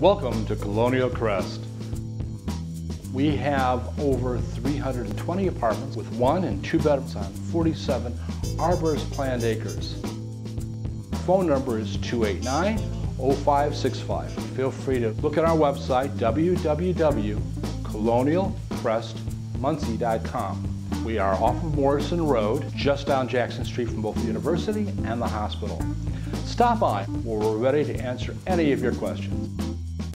Welcome to Colonial Crest. We have over 320 apartments with one and two bedrooms on 47 arbors, planned acres. Phone number is 289-0565. Feel free to look at our website, www.colonialcrestmuncie.com. We are off of Morrison Road, just down Jackson Street from both the university and the hospital. Stop by, where we're ready to answer any of your questions.